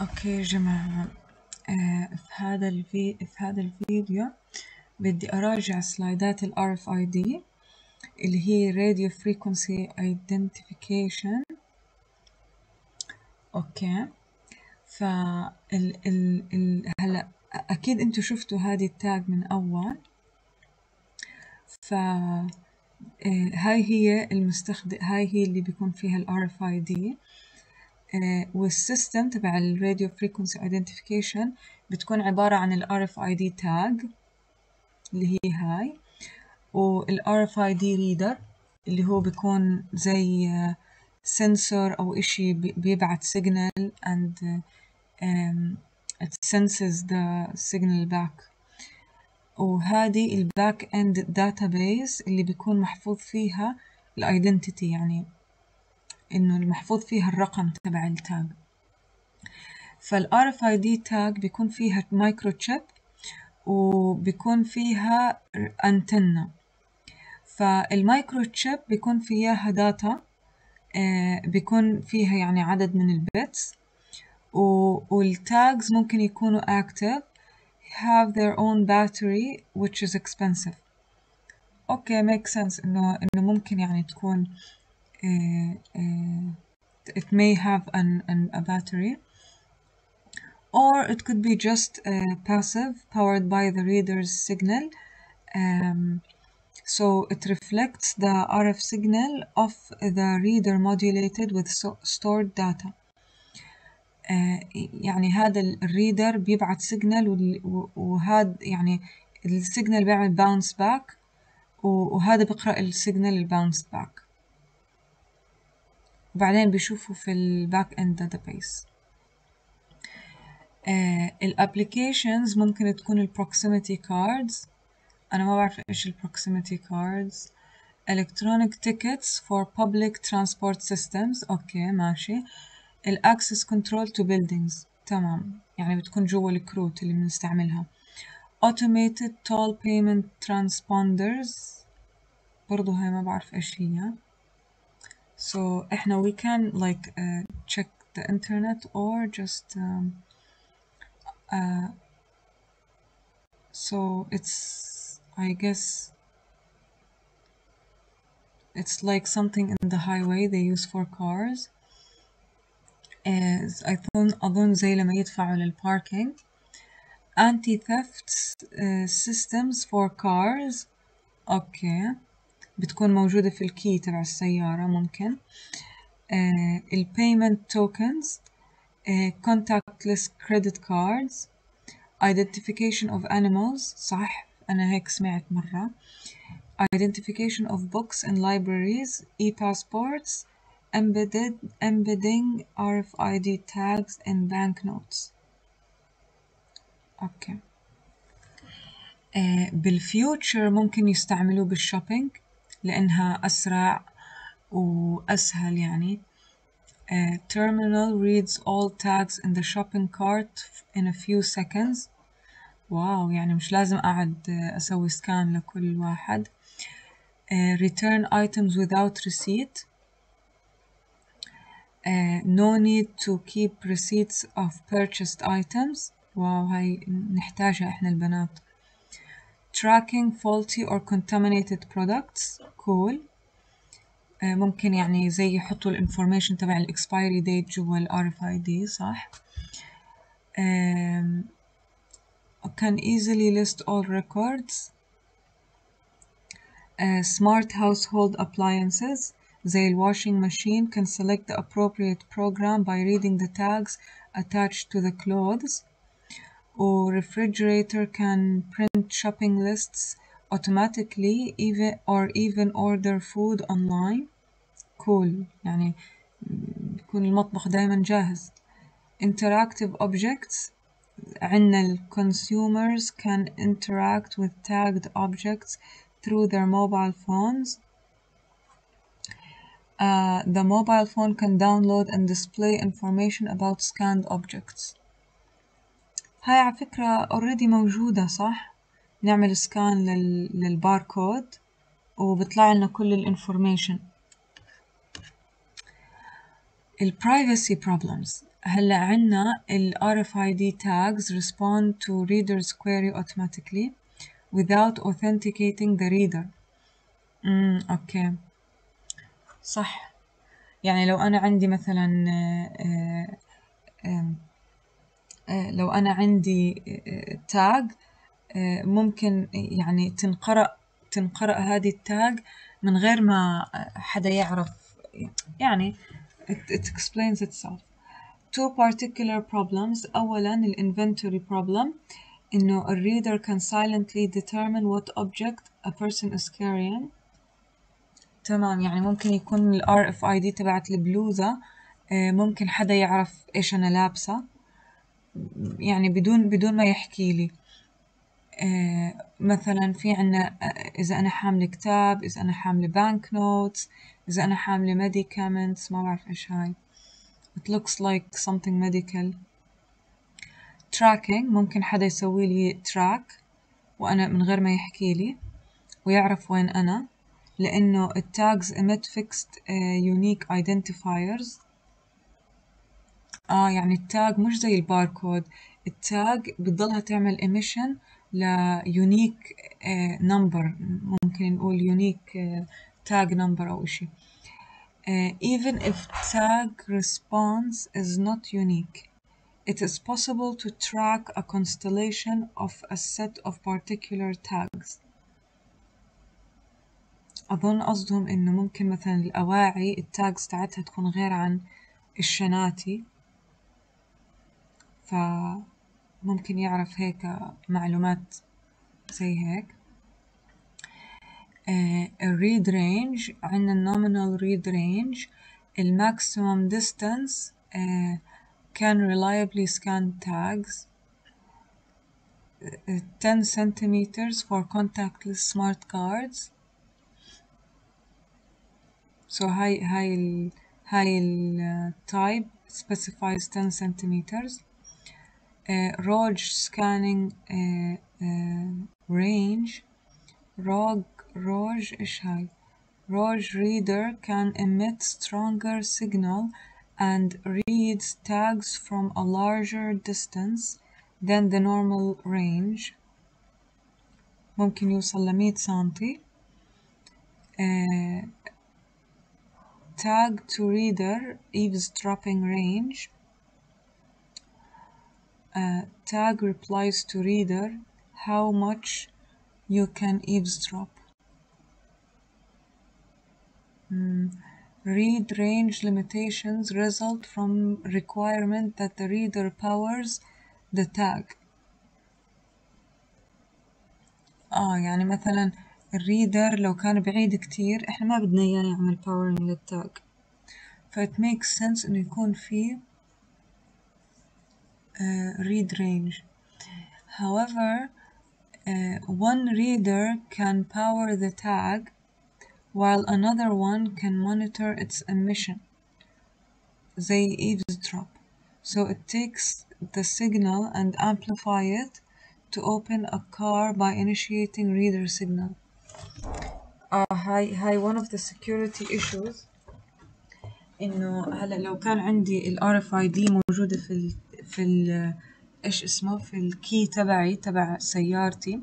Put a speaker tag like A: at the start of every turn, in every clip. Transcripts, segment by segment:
A: أوكي يا جماعة آه، في هذا الفي... في هذا الفيديو بدي أراجع سلايدات ال RFID اللي هي Radio Frequency Identification. أوكي. ف ال... ال... ال... هلا أكيد أنتوا شفتوا هذه التاج من أول. ف آه، هاي هي المستخدم هاي هي اللي بيكون فيها ال RFID آه، والسيستم تبع الراديو فريكونسي ايدنتيفيكيشن بتكون عبارة عن ال RFID tag اللي هي هاي وال RFID reader اللي هو بيكون زي سنسور أو إشي بي- بيبعت signal and it senses the signal back. وهذه الباك اند database اللي بيكون محفوظ فيها الايدنتيتي يعني إنه المحفوظ فيها الرقم تبع التاج. فال RFID tag بيكون فيها مايكرو تشيب وبيكون فيها انتنة فالمايكرو تشيب بيكون فيها داتا بيكون فيها يعني عدد من البيتس. والتاجز ممكن يكونوا active have their own battery which is expensive. أوكي make sense انه إنه ممكن يعني تكون it may have an, an, a battery or it could be just uh, passive powered by the reader's signal um, so it reflects the RF signal of the reader modulated with so- stored data آه، يعني هذا الريدر بيبعت سيجنال وهذا يعني السيجنال بيعمل باونس باك وهذا بيقرأ السيجنال الباونس باك وبعدين بيشوفوا في الباك اند داتابيس الابليكيشنز ممكن تكون البروكسيميتي كاردز أنا ما بعرف إيش البروكسيميتي كاردز electronic tickets for public transport systems. أوكي ماشي. الاكسس كنترول تو buildings. تمام. يعني بتكون جوا الكروت اللي بنستعملها. automated toll payment transponders. برضو هاي ما بعرف إيش هي. so احنا we can like uh, check the internet or just um, uh, so it's I guess it's like something in the highway they use for cars as أظن أظن زي لما يدفعوا للباركينج anti theft uh, systems for cars أوكي بتكون موجودة في الكي تبع السيارة ممكن uh, ال payment tokens uh, contactless credit cards identification of animals صح أنا هيك سمعت مرة identification of books and libraries e-passports embedded embedding RFID tags in banknotes أوكي آه بالفيوتشر ممكن يستعملوه بالشوبينج لأنها أسرع وأسهل يعني آه terminal reads all tags in the shopping cart in a few seconds واو يعني مش لازم أقعد آه، أسوي سكان لكل واحد آه return items without receipt آه no need to keep receipts of purchased items واو هاي نحتاجها إحنا البنات tracking faulty or contaminated products cool آه، ممكن يعني زي يحطوا الانفورميشن تبع الاكسبايري ديت جوا ال RFID صح آم، can easily list all records آه، smart household appliances زي ال washing machine can select the appropriate program by reading the tags attached to the clothes or refrigerator can print shopping lists automatically even or even order food online cool يعني بيكون المطبخ دايما جاهز interactive objects عنا ال consumers can interact with tagged objects through their mobile phones Uh, the mobile phone can download and display information about scanned objects هاي على فكرة already موجودة صح؟ نعمل سكان لل... للباركود وبيطلع لنا كل الانفورميشن ال privacy problems هلأ عنا ال RFID tags respond to reader's query automatically without authenticating the reader. امم أوكي صح يعني لو أنا عندي مثلا آه، آه، لو أنا عندي تاج ممكن يعني تنقرأ تنقرأ هذه التاج من غير ما حدا يعرف. يعني it, it explains itself. Two particular problems. أولا ال inventory problem إنه a reader can silently determine what object a person is carrying. تمام يعني ممكن يكون ال RFID تبعت البلوزة آه، ممكن حدا يعرف إيش أنا لابسة. يعني بدون بدون ما يحكي لي. آه، مثلا في عنا آه، إذا أنا حاملة كتاب إذا أنا حاملة بانك نوتس إذا أنا حاملة medicaments ما بعرف إيش هاي. It looks like something medical. Tracking ممكن حدا يسوي لي track وأنا من غير ما يحكي لي ويعرف وين أنا لأنه التاجز emit fixed uh, unique identifiers. آه يعني التاج مش زي الباركود التاج بتضلها تعمل emission ل unique uh, number ممكن نقول uh, tag number أو إشي uh, even if tag response is not unique it is possible to track a constellation of a set of particular tags أظن قصدهم إنه ممكن مثلا الأواعي التاجز تاعتها تكون غير عن الشناتي فممكن يعرف هيك معلومات زي هيك الريد رينج عندنا nominal read range ال maximum distance uh, can reliably scan tags uh, 10 centimeters for contactless smart cards so هاي هاي ال هاي ال type specifies 10 centimeters uh, Roge scanning uh, uh, range ROG Roge إيش هاي Roge reader can emit stronger signal and reads tags from a larger distance than the normal range ممكن يوصل لمية سنتي uh, tag to reader eavesdropping range uh, tag replies to reader how much you can eavesdrop Mm, Read range limitations result from requirement that the reader powers the tag اه يعني مثلا الريدر لو كان بعيد كتير احنا ما بدنا اياه يعمل powering للتاج ف it makes sense انه يكون في uh, read range however uh, one reader can power the tag while another one can monitor its emission زي eavesdrop so it takes the signal and amplify it to open a car by initiating reader signal آه هاي هاي one of the security issues إنه هلا لو كان عندي ال RFID موجودة في ال في ال إيش اسمه في الكي تبعي تبع سيارتي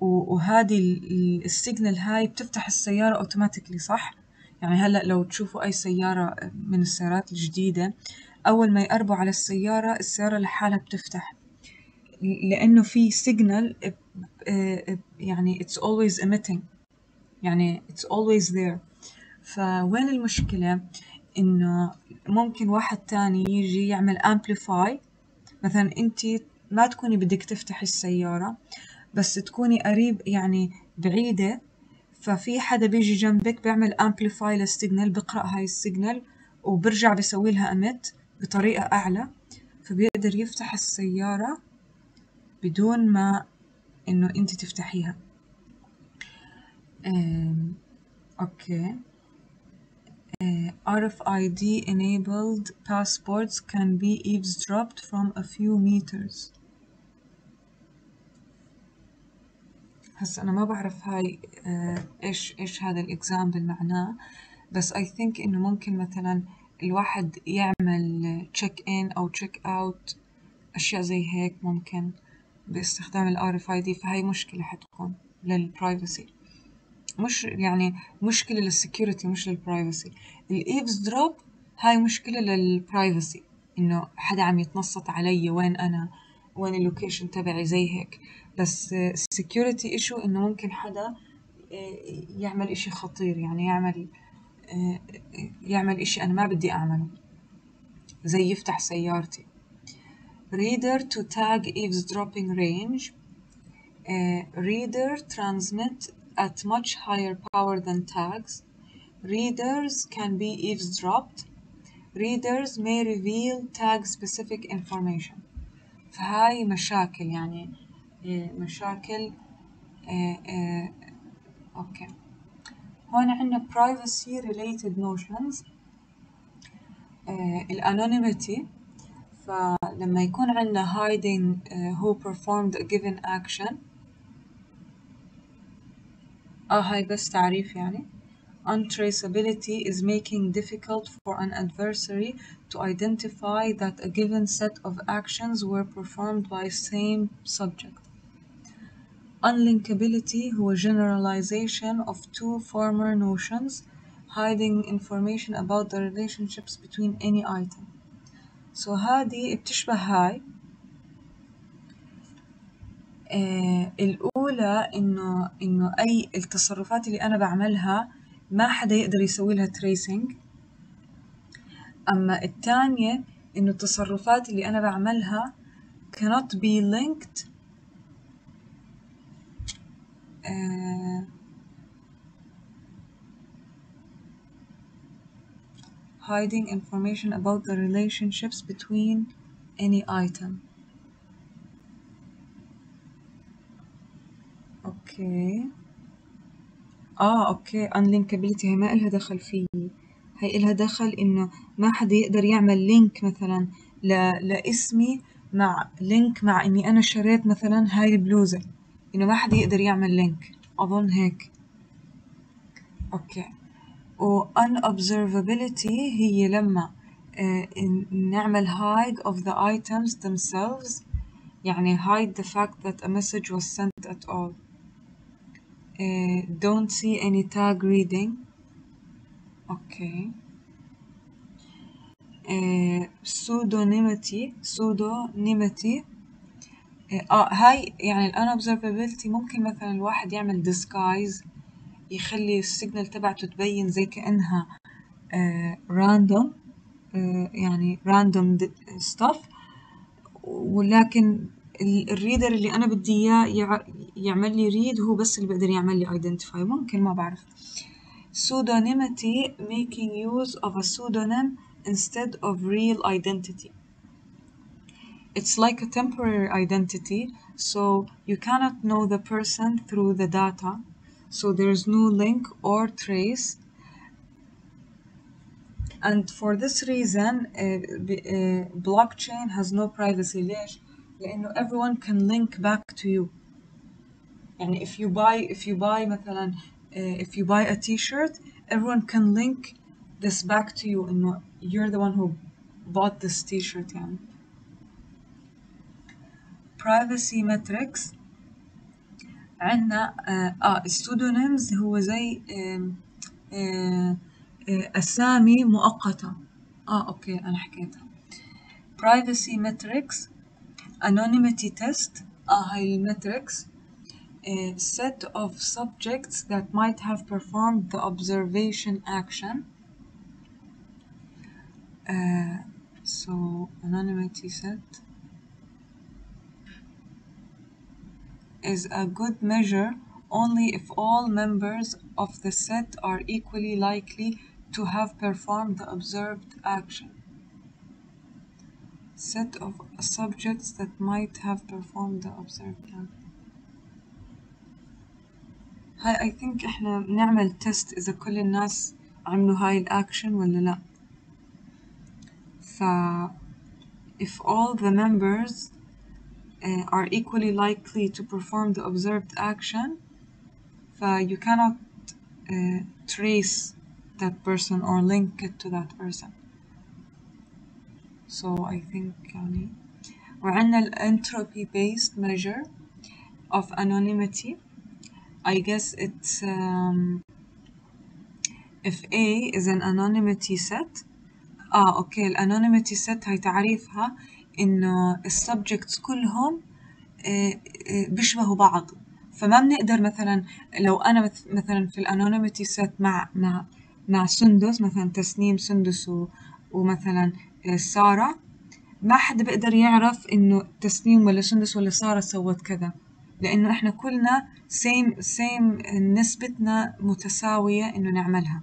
A: وهذه السيجنال هاي بتفتح السيارة اوتوماتيكلي صح؟ يعني هلأ لو تشوفوا أي سيارة من السيارات الجديدة أول ما يقربوا على السيارة السيارة لحالها بتفتح لأنه في سيجنال يعني it's always emitting يعني it's always there فوين المشكلة؟ إنه ممكن واحد تاني يجي يعمل amplify. مثلا أنت ما تكوني بدك تفتحي السيارة بس تكوني قريب يعني بعيدة. ففي حدا بيجي جنبك بيعمل amplify للسيجنال بقرأ هاي السيجنال وبرجع بسوي لها emit بطريقة أعلى. فبيقدر يفتح السيارة بدون ما إنه أنت تفتحيها. أوكي. Uh, RFID enabled passports can be eavesdropped from a few meters. هسا أنا ما بعرف هاي uh, إيش إيش هذا الإكزامبل معناه بس I think إنه ممكن مثلا الواحد يعمل تشيك إن أو تشيك أوت أشياء زي هيك ممكن باستخدام ال RFID فهي مشكلة حتكون للبرايفسي مش يعني مشكلة للسكيورتي مش للبرايفسي الإيفز دروب هاي مشكلة للبرايفسي إنه حدا عم يتنصت علي وين أنا وين اللوكيشن تبعي زي هيك. بس السكيورتي ايشو إنه ممكن حدا يعمل إشي خطير يعني يعمل يعمل إشي أنا ما بدي أعمله. زي يفتح سيارتي. reader to tag eavesdropping range uh, reader transmit at much higher power than tags readers can be eavesdropped readers may reveal tag specific information فهاي مشاكل يعني مشاكل اوكي هون عندنا privacy related notions الانونيميتي فلما يكون عندنا hiding who performed a given action اه هاي بس تعريف يعني untraceability is making difficult for an adversary to identify that a given set of actions were performed by same subject. Unlinkability هو generalization of two former notions hiding information about the relationships between any item. So هذه بتشبه هاي آه الأولى إنه إنه أي التصرفات اللي أنا بعملها ما حدا يقدر يسوي لها تريسنج أما الثانية إنه التصرفات اللي أنا بعملها cannot be linked uh, hiding information about the relationships between any item. أوكي. آه أوكي. unlinkability هي ما إلها دخل فيي هي إلها دخل إنه ما حدا يقدر يعمل لينك مثلا ل... لإسمي مع لينك مع إني أنا شريت مثلا هاي البلوزة. إنه ما حدا يقدر يعمل لينك أظن هيك. أوكي. و unobservability هي لما آه نعمل hide of the items themselves. يعني hide the fact that a message was sent at all. Uh, don't see any tag reading okay uh, pseudonymity pseudonymity آه هاي يعني ال unobservability ممكن مثلا الواحد يعمل disguise يخلي السيجنال تبعته تبين زي كأنها uh, random uh, يعني random stuff ولكن الريدر اللي أنا بدي اياه يعمل لي ريد هو بس اللي بيقدر يعمل لي identify ممكن ما بعرف pseudonymity making use of a pseudonym instead of real identity it's like a temporary identity so you cannot know the person through the data so there's no link or trace and for this reason uh, uh, blockchain has no privacy ليش؟ لأنه everyone can link back to you يعني if you buy if you buy مثلا uh, if you buy a t-shirt everyone can link this back to you إنه you're the one who bought this t-shirt يعني privacy metrics عندنا اه, آه pseudonyms هو زي آه آه أسامي مؤقتة اه اوكي أنا حكيتها privacy metrics anonymity test, a high metrics, a set of subjects that might have performed the observation action. Uh, so anonymity set is a good measure only if all members of the set are equally likely to have performed the observed action set of subjects that might have performed the observed action هاي I think احنا بنعمل تيست إذا كل الناس عملوا هاي الأكشن ولا لأ ف if all the members uh, are equally likely to perform the observed action ف you cannot uh, trace that person or link it to that person so I think يعني وعندنا ال entropy based measure of anonymity. I guess it's um, if A is an anonymity set آه أوكي ال anonymity set هي تعريفها إنه السبجكتس كلهم آه، آه، بيشبهوا بعض. فما بنقدر مثلا لو أنا مث- مثلا في الانونيمتي سيت مع مع مع سندس مثلا تسنيم سندس ومثلا سارة. ما حدا بيقدر يعرف إنه تسنيم ولا سندس ولا سارة سوت كذا لأنه إحنا كلنا سيم سيم نسبتنا متساوية إنه نعملها.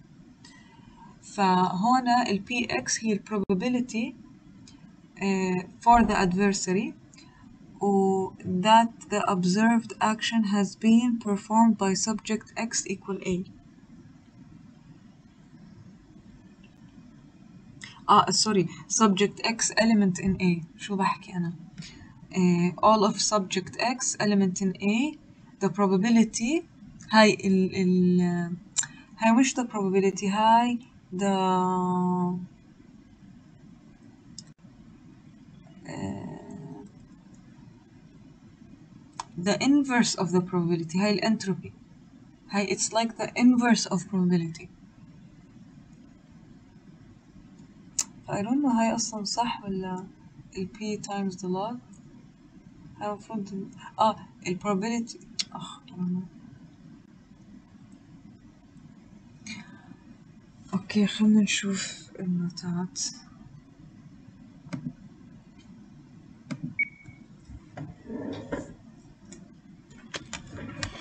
A: فهون ال px هي ال probability uh, for the adversary و that the observed action has been performed by subject x equal a. اه سوري subject x element in a شو بحكي أنا uh, all of subject x element in a the probability هاي ال ال هاي مش the probability هاي the uh, the inverse of the probability هاي الانتروبي هاي it's like the inverse of probability I don't know هاي أصلا صح ولا ال p times the log هاي المفروض آه ال probability. know. أوكي خلينا نشوف النوتات.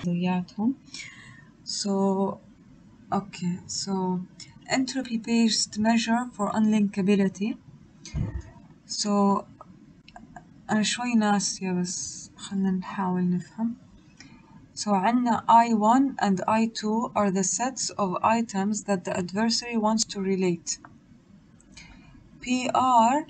A: ضيعتهم so okay so entropy based measure for unlinkability so أنا شوي ناسية بس خلينا نحاول نفهم So عندنا I1 and I2 are the sets of items that the adversary wants to relate. PR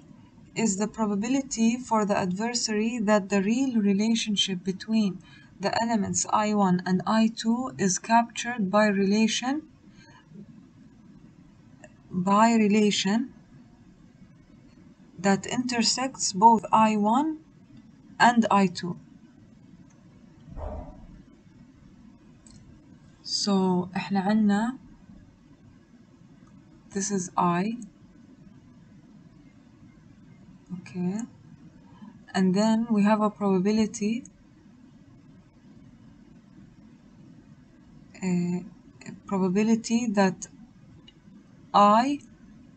A: is the probability for the adversary that the real relationship between the elements I1 and I2 is captured by relation by relation that intersects both I1 and I2. So احنا عنا this is I okay and then we have a probability uh, probability that I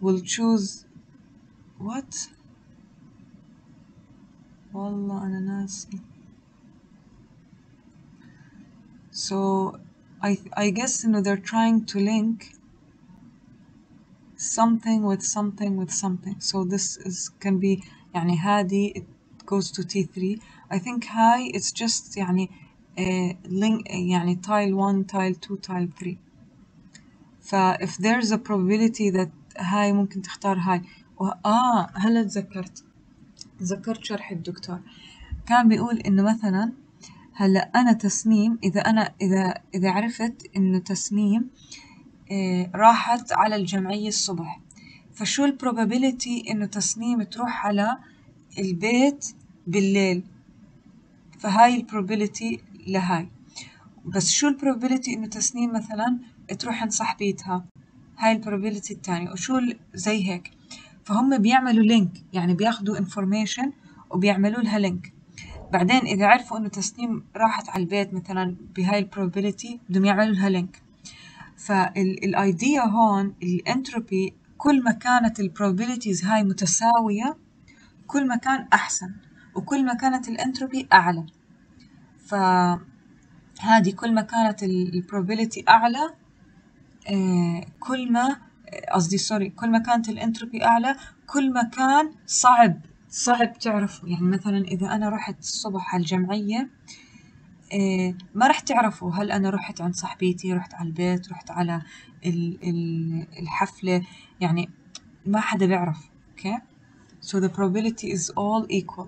A: will choose what والله أنا ناسي so I I guess you know they're trying to link something with something with something so this is can be يعني هادي it goes to T3 I think high it's just يعني uh, link يعني tile 1 tile 2 tile 3 ف if there's a probability that هاي ممكن تختار هاي. و... آه هلا تذكرت. تذكرت شرح الدكتور. كان بيقول إنه مثلا هلا أنا تسنيم إذا أنا إذا إذا عرفت إنه تسنيم إيه راحت على الجمعية الصبح. فشو ال probability إنه تسنيم تروح على البيت بالليل؟ فهاي ال probability لهاي. بس شو ال probability إنه تسنيم مثلا تروح عند صاحبيتها. هاي ال probability التانية. وشو زي هيك. فهم بيعملوا لينك يعني بياخدوا information وبيعملوا لها لينك بعدين إذا عرفوا إنه تسنيم راحت على البيت مثلا بهاي ال probability بدهم يعملوا لها لينك فالايديا هون الانتروبي كل ما كانت ال probabilities هاي متساوية كل ما كان أحسن. وكل ما كانت الانتروبي أعلى. فهذه كل ما كانت ال probability أعلى كل ما قصدي سوري كل ما كانت الانتروبي أعلى كل ما كان صعب صعب تعرفوا يعني مثلا إذا أنا رحت الصبح على الجمعية آه، ما رح تعرفوا هل أنا رحت عند صاحبتي رحت على البيت رحت على ال- ال- الحفلة. يعني ما حدا بيعرف okay so the probability is all equal.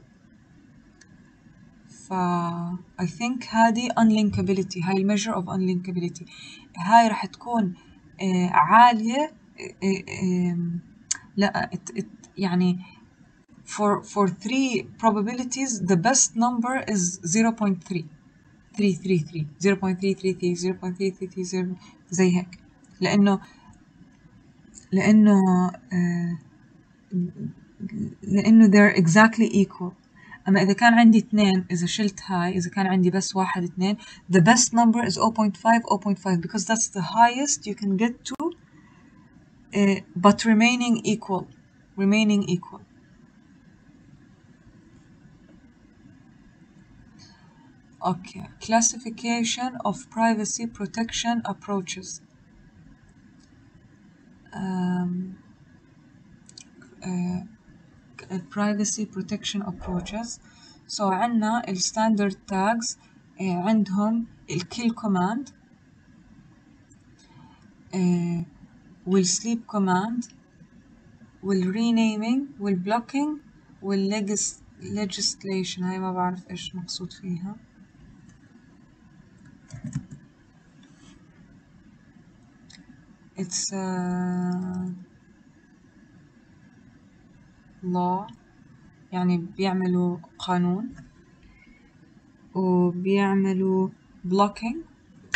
A: ف I think هذه unlinkability هاي measure of unlinkability. هاي راح تكون آه، عالية آه، آه، لا يعني for for three probabilities the best number is 0.3 333 0.333 0.333 زي هيك لأنه لأنه آه لأنه they're exactly equal أما إذا كان عندي اثنين إذا شلت هاي إذا كان عندي بس واحد اثنين the best number is 0.5 0.5 because that's the highest you can get to uh, but remaining equal remaining equal Okay, classification of privacy protection approaches. Um, uh, privacy protection approaches. So عنا ال standard tags uh, عندهم الkill command uh, والsleep command والrenaming والblocking والlegislation هاي ما بعرف ايش مقصود فيها. it's uh, law يعني بيعملوا قانون وبيعملوا blocking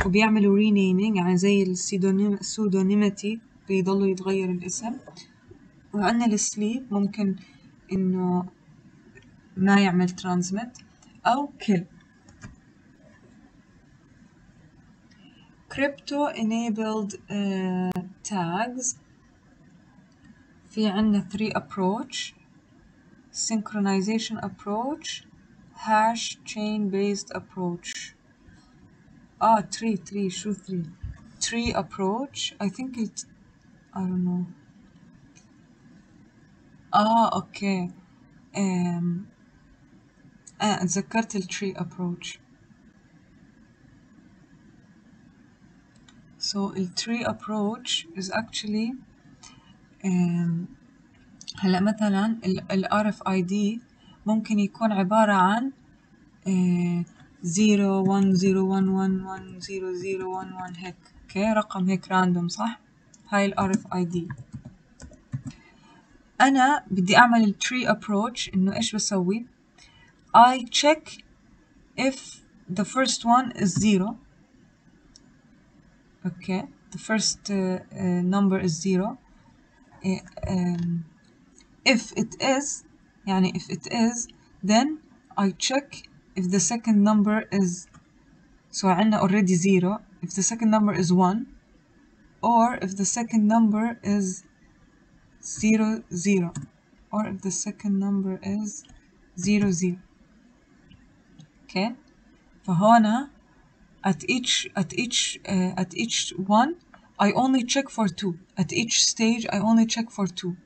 A: وبيعملوا renaming يعني زي السودونيمتي بيضلوا يتغير الاسم. وعندنا السليب ممكن إنه ما يعمل ترانزميت أو kill. crypto enabled uh, tags. في عنا three approach. synchronization approach hash chain based approach ah three three شو three tree approach I think it I don't know اه اوكي um, آه تذكرت التري approach So the tree approach is actually um, هلا مثلا ال RFID ممكن يكون عبارة عن زيرو ون زيرو ون ون ون زيرو زيرو ون ون هيك أوكي؟ رقم هيك راندوم صح؟ هاي ال RFID أنا بدي أعمل ال tree approach إنه إيش بسوي؟ I check if the first one is zero. okay the first uh, number is zero. uh, um, if it is يعني if it is then I check if the second number is so عندنا already zero if the second number is one or if the second number is zero zero or if the second number is zero zero okay فهنا at each at each uh, at each one I only check for two at each stage I only check for two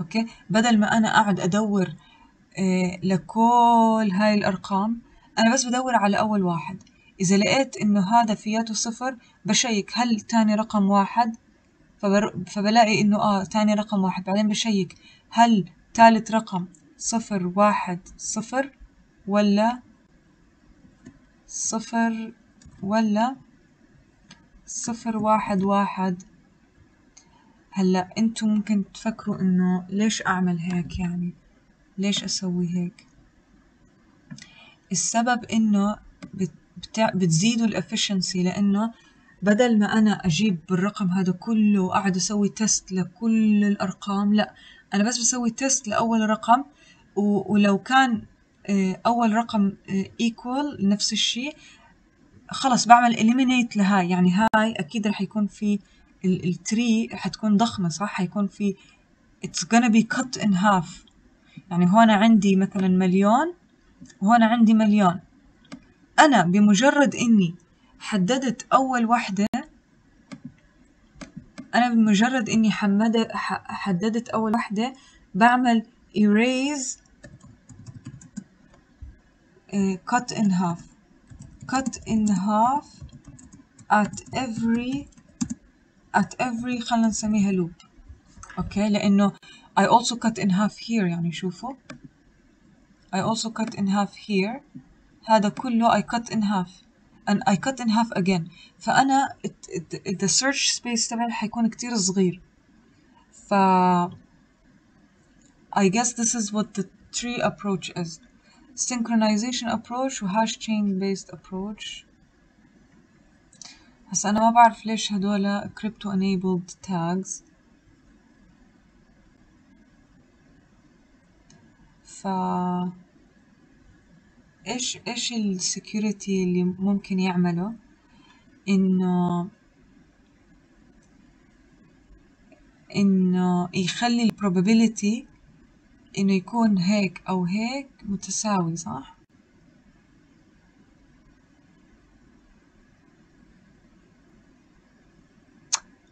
A: أوكي؟ بدل ما أنا قاعد أدور uh, لكل هاي الأرقام أنا بس بدور على أول واحد. إذا لقيت إنه هذا فياته صفر بشيك هل تاني رقم واحد؟ فبر... فبلاقي إنه آه تاني رقم واحد. بعدين بشيك هل ثالث رقم صفر واحد صفر ولا صفر ولا صفر واحد واحد؟ هلأ أنتم ممكن تفكروا انه ليش اعمل هيك يعني؟ ليش أسوي هيك؟ السبب انه بتع... بتزيدوا الافشنسي لأنه بدل ما أنا أجيب بالرقم هذا كله وقاعد أسوي تيست لكل الارقام لأ أنا بس بسوي تيست لأول رقم و... ولو كان أول رقم ايكوال نفس الشيء خلص بعمل eliminate لهاي يعني هاي أكيد رح يكون في التري حتكون ضخمة صح؟ حيكون في it's gonna be cut in half. يعني هون عندي مثلا مليون وهون عندي مليون. أنا بمجرد إني حددت أول وحدة أنا بمجرد إني حمد حددت أول وحدة بعمل erase uh, cut in half. cut in half at every at every خلينا نسميها loop اوكي لانه I also cut in half here يعني شوفوا I also cut in half here هذا كله I cut in half and I cut in half again فأنا it, it, the search space تبعي حيكون كتير صغير ف I guess this is what the tree approach is synchronization approach و hash chain based approach هسا أنا ما بعرف ليش هدول crypto enabled tags. ف إيش إيش السكيورتي اللي ممكن يعمله؟ إنه إنه يخلي البروبابيلتي إنه يكون هيك أو هيك متساوي صح؟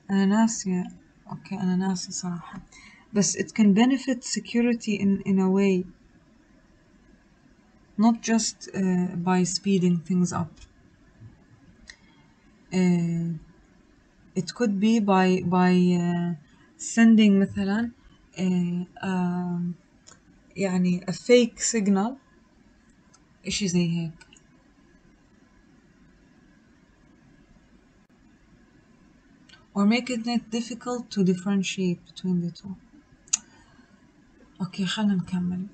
A: انا ناسية اوكي انا ناسية صراحة بس it can benefit security in in a way not just uh, by speeding things up uh, it could be by by uh, sending مثلا uh, uh, يعني a fake signal إشي زي هيك or making it difficult to differentiate between the two اوكي خلينا نكمل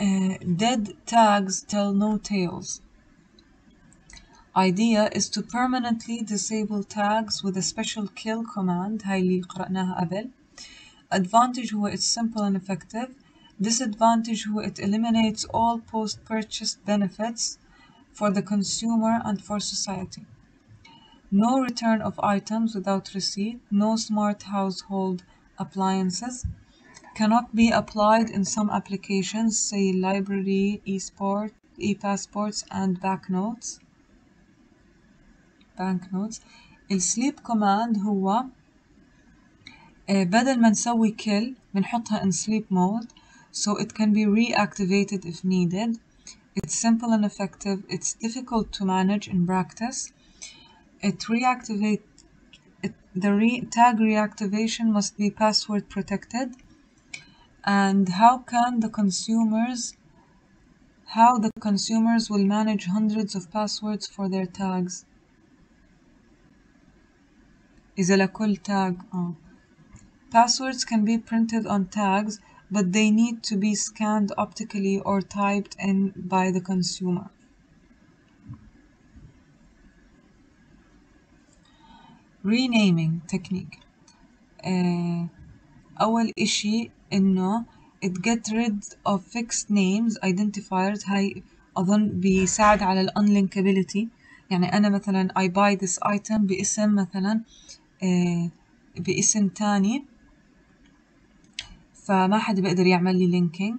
A: uh, dead tags tell no tales idea is to permanently disable tags with a special kill command هاي اللي قرأناها قبل advantage هو it's simple and effective disadvantage هو it eliminates all post-purchased benefits for the consumer and for society no return of items without receipt no smart household appliances cannot be applied in some applications say library e-sport e-passports and banknotes banknotes السليب كوماند هو بدل ما نسوي kill بنحطها in sleep mode so it can be reactivated if needed it's simple and effective it's difficult to manage in practice it reactivate it, the re tag reactivation must be password protected and how can the consumers how the consumers will manage hundreds of passwords for their tags إذا لكل tag آه. Passwords can be printed on tags, but they need to be scanned optically or typed in by the consumer. Renaming technique. Uh, أول إشي إنه it get rid of fixed names identifiers هاي أظن بيساعد على ال unlinkability يعني أنا مثلا I buy this item باسم مثلا uh, باسم تاني فما حد بيقدر يعمل لي linking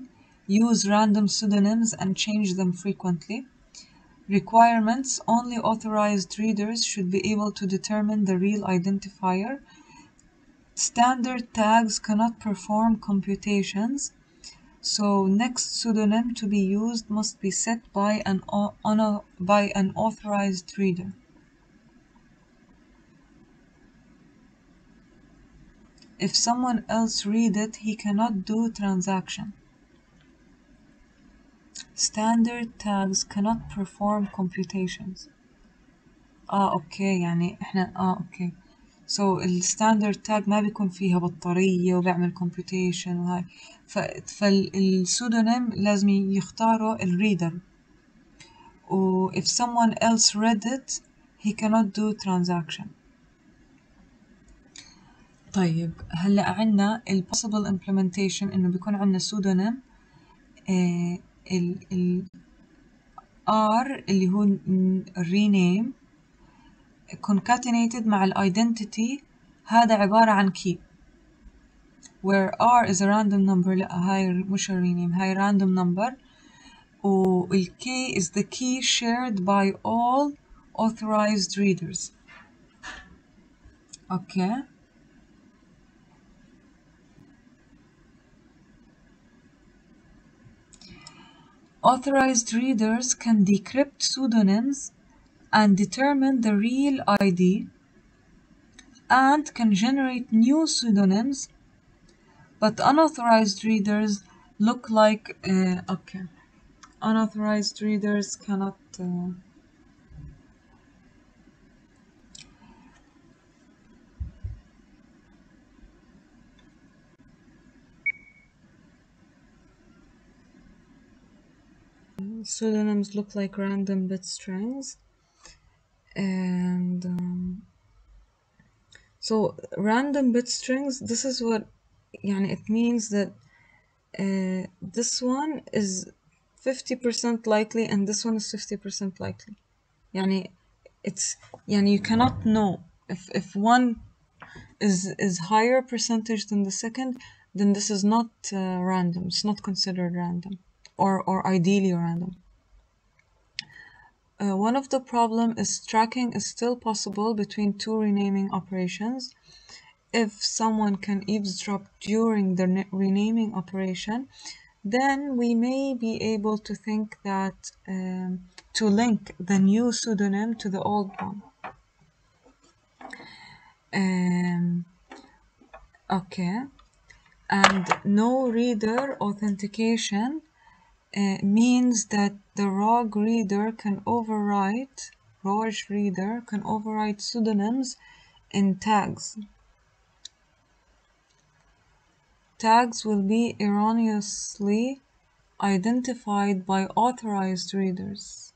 A: use random pseudonyms and change them frequently requirements only authorized readers should be able to determine the real identifier standard tags cannot perform computations so next pseudonym to be used must be set by an, on a, by an authorized reader If someone else read it, he cannot do transaction. Standard tags cannot perform computations. آه أوكي يعني إحنا آه أوكي so الستاندرد تاج ما بيكون فيها بطارية وبيعمل computation وهاي ف... فالسودونيم لازم يختاروا الريدر و if someone else read it he cannot do transaction طيب هلا عنا ال possible implementation انه بيكون عنا pseudonym آه ال ال R اللي هو rename concatenated مع ال identity هذا عبارة عن key where R is a random number لا هاي مش ال rename هاي random number وال K is the key shared by all authorized readers اوكي okay. Authorized readers can decrypt pseudonyms and determine the real ID and can generate new pseudonyms, but unauthorized readers look like uh, okay. Unauthorized readers cannot. Uh, pseudonyms look like random bit strings. And um, so random bit strings this is what yani it means that uh, this one is 50% likely and this one is 50% likely. Yani it's yani you cannot know. If if one is is higher percentage than the second then this is not uh, random. It's not considered random or or ideally random. Uh, one of the problem is tracking is still possible between two renaming operations. If someone can eavesdrop during the renaming operation then we may be able to think that um, to link the new pseudonym to the old one. Um, okay. And no reader authentication uh, means that the rogue reader can overwrite. Rogue reader can overwrite pseudonyms and tags. Tags will be erroneously identified by authorized readers.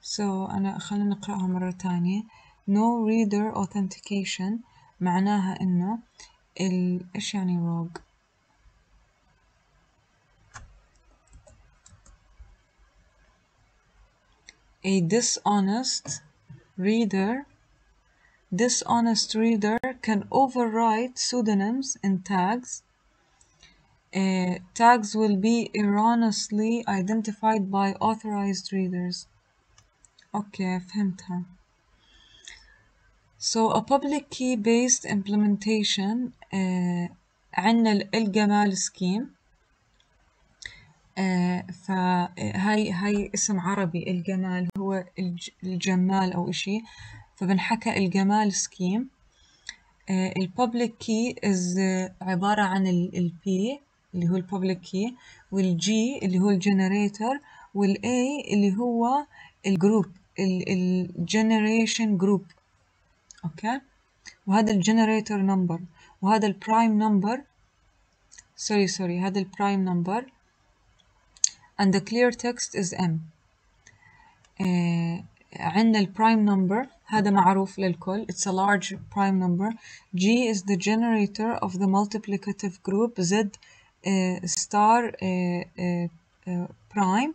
A: So أنا خلينا read مرة again no reader authentication معناها إنه ال... إيش يعني rogue a dishonest reader dishonest reader can overwrite pseudonyms in tags Uh, tags will be erroneously identified by authorized readers اوكي فهمتها So a public key based implementation uh, عنا ال- الجمال سكيم uh, فهاي هاي اسم عربي الجمال هو الج- الجمال أو إشي. فبنحكى الجمال سكيم الببليك كي uh, عبارة عن ال P اللي هو الببليك كي والجي اللي هو الجنريتور والاي اللي هو الجروب الجنريشن جروب اوكي وهذا الجنريتور نمبر وهذا البرايم نمبر سوري سوري هذا البرايم نمبر and the clear text is m آه عندنا البرايم نمبر هذا معروف للكل it's a large prime number G is the generator of the multiplicative group Z uh, star uh, uh, uh, prime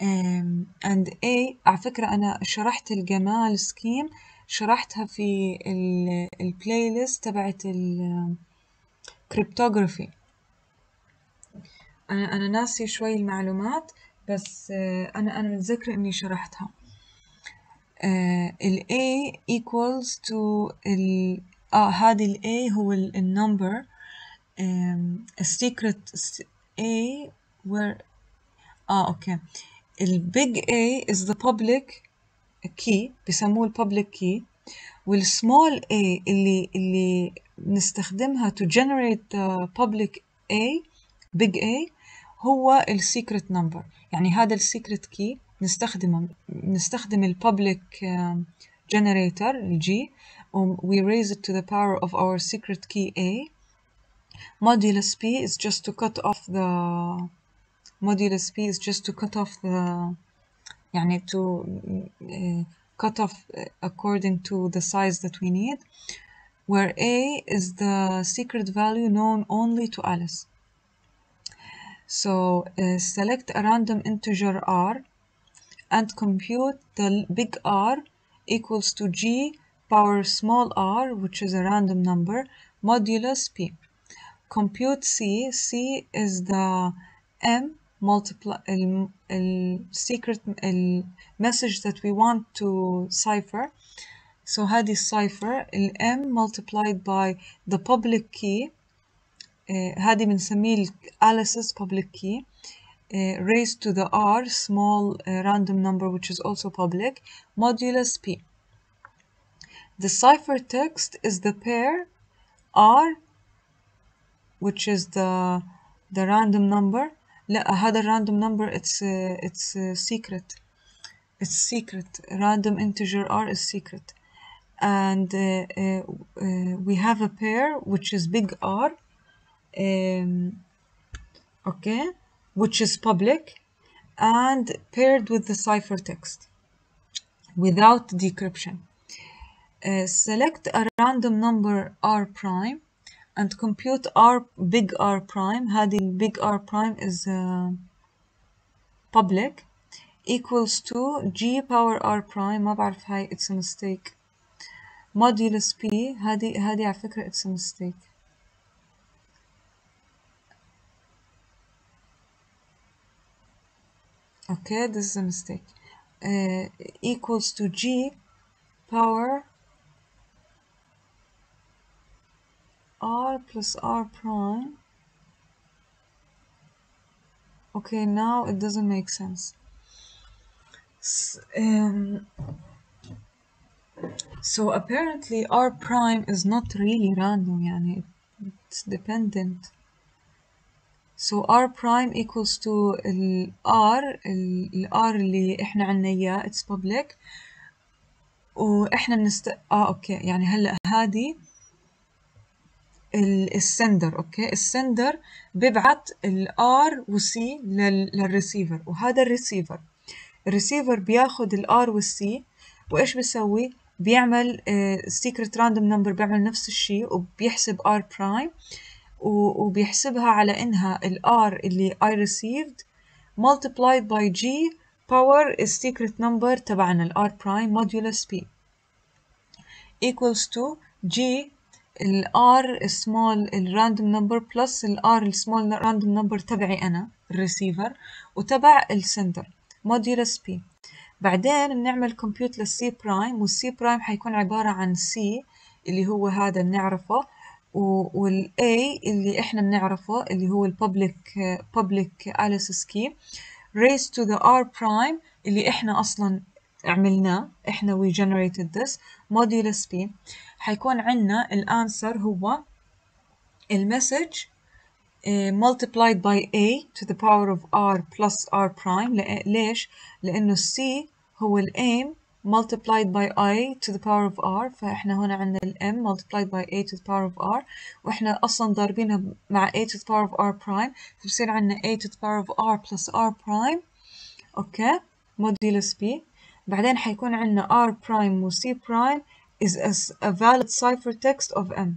A: um, and A على فكرة أنا شرحت الجمال سكيم شرحتها في البلاي ليست تبعت الكريبتوغرافي أنا أنا ناسي شوي المعلومات بس آه، أنا أنا متذكرة إني شرحتها. آه، ال A equals to ال آه هذه ال A هو ال number. um, a secret A where آه أوكي. ال big A is the public key بيسموه ال public key وال small A اللي اللي نستخدمها to generate the public A big A هو ال secret number يعني هذا ال secret key نستخدمه نستخدم ال public um, generator ال G و we raise it to the power of our secret key A modulus P is just to cut off the modulus P is just to cut off the يعني to uh, cut off uh, according to the size that we need where A is the secret value known only to Alice so uh, select a random integer R and compute the big R equals to G power small r which is a random number modulus P compute C C is the M multiply ال, ال secret ال message that we want to cipher so هذه الcipher ال M multiplied by the public key uh, هذه بنسميه ال Alice's public key uh, raised to the R small uh, random number which is also public modulus P the ciphertext is the pair R which is the the random number لا هذا random number it's uh, it's uh, secret it's secret random integer R is secret and uh, uh, uh, we have a pair which is big R um, okay which is public and paired with the ciphertext without decryption uh, select a random number R prime and compute R big R prime هذه big R prime is uh, public equals to G power R prime ما بعرف هاي it's a mistake modulus P هذه هذه على فكرة it's a mistake okay this is a mistake uh, equals to G power R plus R prime okay now it doesn't make sense S- um, so apparently R prime is not really random يعني it's dependent so R prime equals to ال R ال ال R اللي احنا عنا اياه it's public واحنا بنست اه اوكي يعني هلا هذه السندر أوكي؟ السندر بيبعت الار والسي للريسيفر وهذا الريسيفر. الريسيفر بياخد الار والسي وإيش بيسوي؟ بيعمل سيكريت راندوم نمبر بيعمل نفس الشيء وبيحسب ار برايم وبيحسبها على إنها الار اللي I received multiplied by g power السيكريت نمبر تبعنا الار برايم modulus p equals to g ال R small random number plus ال R small random number تبعي أنا الريسيفر وتبع السندر modulus P. بعدين بنعمل compute لل C prime وال C prime حيكون عبارة عن C اللي هو هذا بنعرفه وال A اللي إحنا بنعرفه اللي هو ال public public Alice's key raised to the R prime اللي إحنا أصلا عملناه إحنا we generated this modulus P حيكون عنا الانسر هو المسج multiplied by a to the power of r plus r prime ليش؟ لأنه c هو ال aim multiplied by i to the power of r فإحنا هنا عندنا ال m multiplied by a to the power of r وإحنا أصلا ضاربينها مع a to the power of r prime فبصير عندنا a to the power of r plus r prime أوكي modulus b بعدين حيكون عندنا r prime و c prime is a valid ciphertext of M.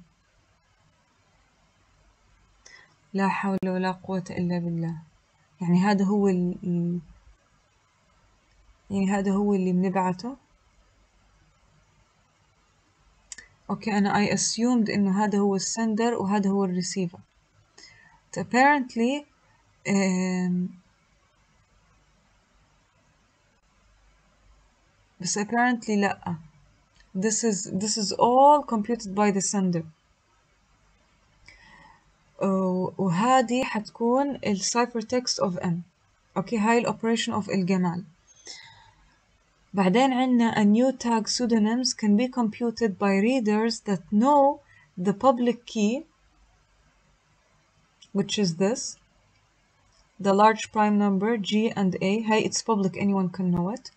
A: لا حول ولا قوة إلا بالله. يعني هذا هو ال يعني هذا هو اللي بنبعته. أوكي أنا I assumed إنه هذا هو السندر وهذا هو الريسيفر apparently بس apparently لأ this is this is all computed by the sender وهذه حتكون ال ciphertext of M اوكي هاي ال operation of الجمال بعدين عندنا a new tag pseudonyms can be computed by readers that know the public key which is this the large prime number G and A هاي it's public anyone can know it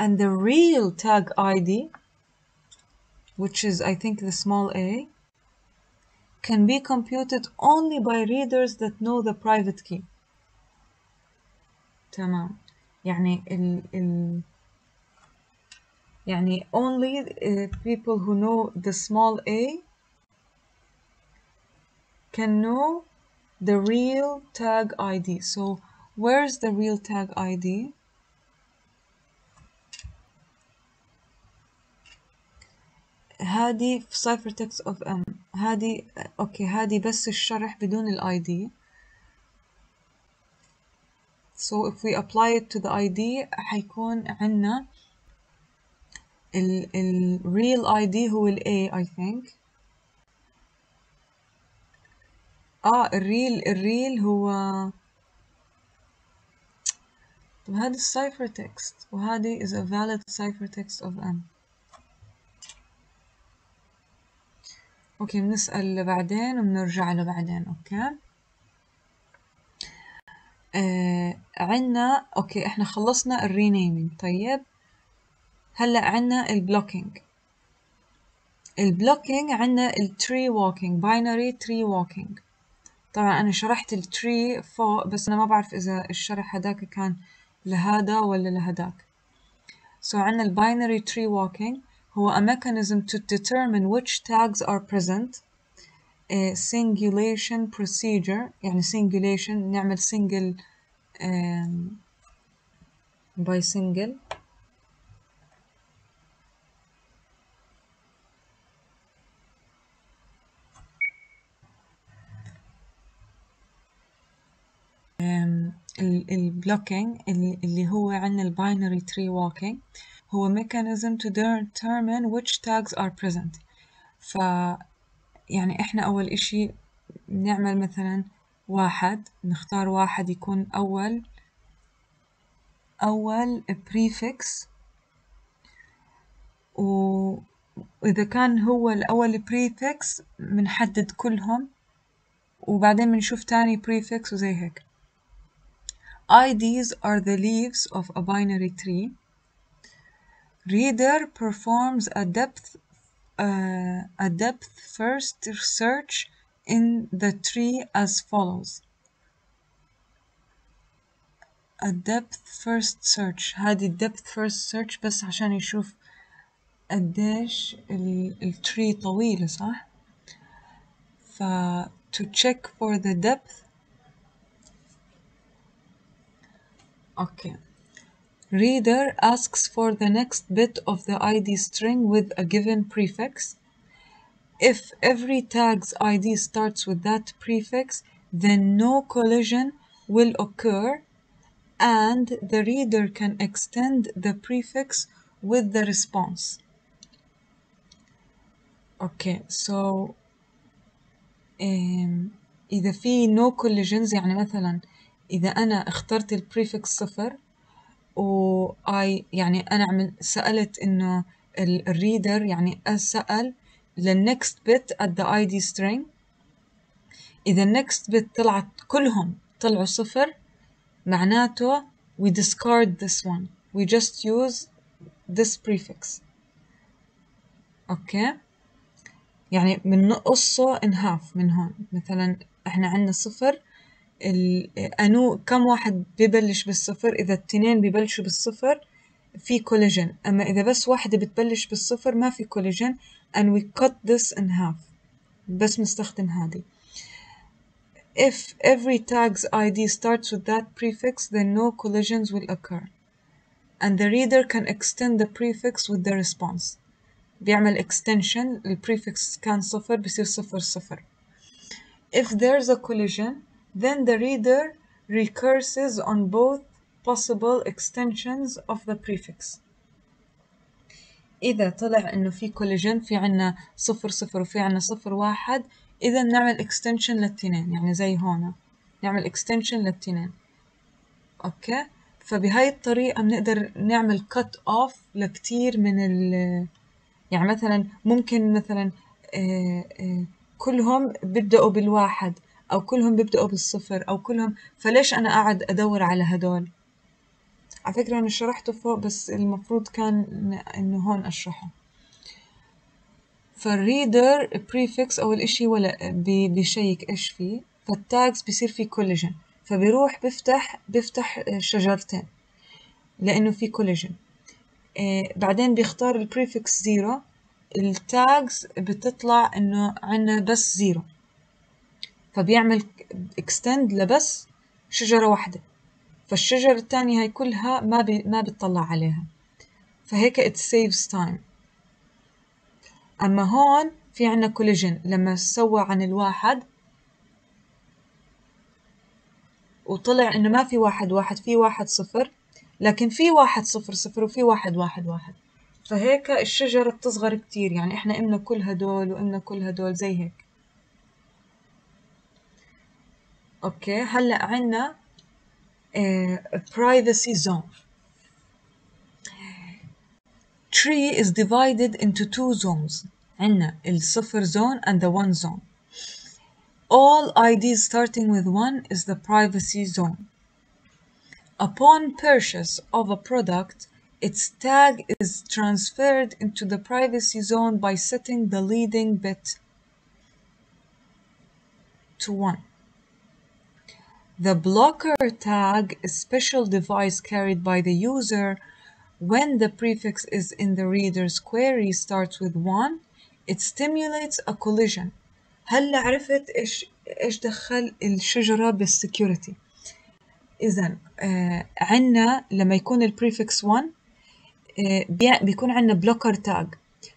A: and the real tag ID, which is I think the small a, can be computed only by readers that know the private key. تمام يعني ال ال يعني only uh, people who know the small a can know the real tag ID. So where's the real tag ID? هذه في ciphertext of M. هذه أوكي هذه بس الشرح بدون الاي دي so if we apply it to the ID حيكون عنا ال ال real ID هو ال A I think. آه الريل الريل هو طب هذا السايفر تكست وهذه is a valid ciphertext of M. أوكي بنسأل بعدين وبنرجع له بعدين أوكي؟ آه عنا أوكي إحنا خلصنا الرينيمينج طيب هلأ عنا البلوكينج البلوكينج عنا التري ووكينج باينري تري ووكينج طبعا أنا شرحت التري فوق بس أنا ما بعرف إذا الشرح هداك كان لهذا ولا لهداك. So عنا الباينري tree walking. هو a mechanism to determine which tags are present a singulation procedure يعني singulation نعمل single um, by single البلوكينج اللي هو عندنا الباينري تري walking هو mechanism to determine which tags are present. ف يعني إحنا أول إشي نعمل مثلا واحد نختار واحد يكون أول أول prefix. و وإذا كان هو الأول prefix بنحدد كلهم وبعدين بنشوف تاني prefix وزي هيك. IDs are the leaves of a binary tree. Reader performs a depth uh, a depth first search in the tree as follows. A depth first search هذه depth first search بس عشان يشوف قديش التري طويلة صح؟ ف to check for the depth Okay. Reader asks for the next bit of the ID string with a given prefix. If every tag's ID starts with that prefix, then no collision will occur and the reader can extend the prefix with the response. Okay, so um, إذا في no collisions يعني مثلا إذا أنا اخترت البريفكس صفر و I يعني أنا عمل سألت إنه الريدر يعني أسأل للنكست بت at the ID string. إذا النكست بت طلعت كلهم طلعوا صفر معناته we discard this one. We just use this prefix. أوكي؟ يعني بنقصه in half من هون. مثلا إحنا عندنا صفر أنو كم واحد ببلش بالصفر إذا التنين ببلشوا بالصفر في كوليجن أما إذا بس واحدة بتبلش بالصفر ما في كوليجن and we cut this in half بس نستخدم هذه If every tag's ID starts with that prefix then no collisions will occur and the reader can extend the prefix with the response بيعمل extension البريفكس كان صفر بصير صفر صفر If there's a collision then the reader recurses on both possible extensions of the prefix. إذا طلع إنه في collision في عنا صفر صفر وفي عنا صفر واحد إذا نعمل extension للتنين يعني زي هون. نعمل extension للتنين. أوكي؟ فبهاي الطريقة بنقدر نعمل cut off لكتير من ال يعني مثلا ممكن مثلا آه آه كلهم بيبدأوا بالواحد. أو كلهم بيبدأوا بالصفر أو كلهم فليش أنا قاعد أدور على هدول؟ على فكرة أنا شرحته فوق بس المفروض كان إنه هون أشرحه. فالريدر بريفكس أول إشي ولا بي بيشيك إيش فيه فالتاجز بيصير في كوليجن فبيروح بيفتح بيفتح شجرتين لأنه في كوليجن آه بعدين بيختار البريفكس زيرو التاجز بتطلع إنه عنا بس زيرو فبيعمل اكستند لبس شجرة واحدة. فالشجرة التانية هاي كلها ما بي ما بتطلع عليها. فهيك it saves time. أما هون في عنا كوليجن لما سوى عن الواحد وطلع إنه ما في واحد واحد في واحد صفر لكن في واحد صفر صفر وفي واحد واحد واحد. فهيك الشجرة بتصغر كتير. يعني إحنا إمنا كل هدول وإمنا كل هدول زي هيك. اوكي هلا عنا privacy zone tree is divided into two zones عنا الصفر zone and the one zone all IDs starting with one is the privacy zone Upon purchase of a product, its tag is transferred into the privacy zone by setting the leading bit to 1. The blocker tag is special device carried by the user when the prefix is in the reader's query starts with 1 it stimulates a collision هلا عرفت إيش إيش دخل الشجرة بالسكيورتي إذا آه عنا لما يكون البريفكس 1 آه بيكون عنا بلوكر تاج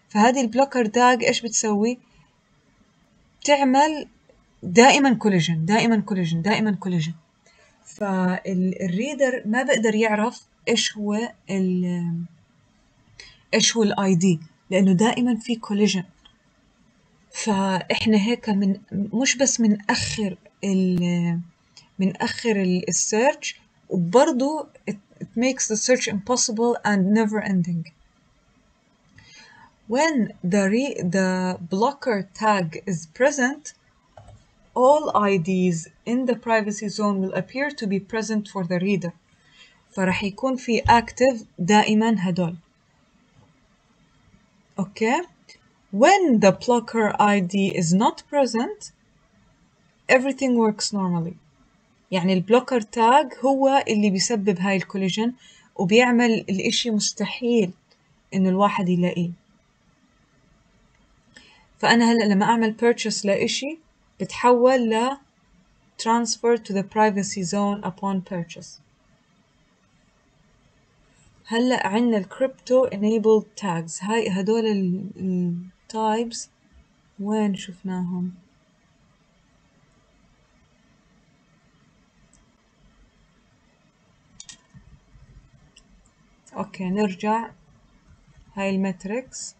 A: فهذه البلوكر تاج إيش بتسوي؟ بتعمل دائما كوليجن دائما كوليجن دائما كوليجن فالريدر ما بقدر يعرف إيش هو ال إيش هو الاي دي لأنه دائما في كوليجن فإحنا هيك من مش بس بنأخر ال بنأخر السيرش وبرضه it makes the search impossible and never ending. When the, re, the blocker tag is present, all IDs in the privacy zone will appear to be present for the reader. فرح يكون في active دائما هدول. Okay? When the blocker ID is not present, everything works normally. يعني البلوكر تاج هو اللي بيسبب هاي الكوليجن وبيعمل الاشي مستحيل انه الواحد يلاقيه فانا هلا لما اعمل purchase لاشي بتحول ل transfer to the privacy zone upon purchase. هلأ عندنا الكريبتو enabled tags. هاي هدول التايبس وين شفناهم؟ أوكي نرجع. هاي الماتريكس.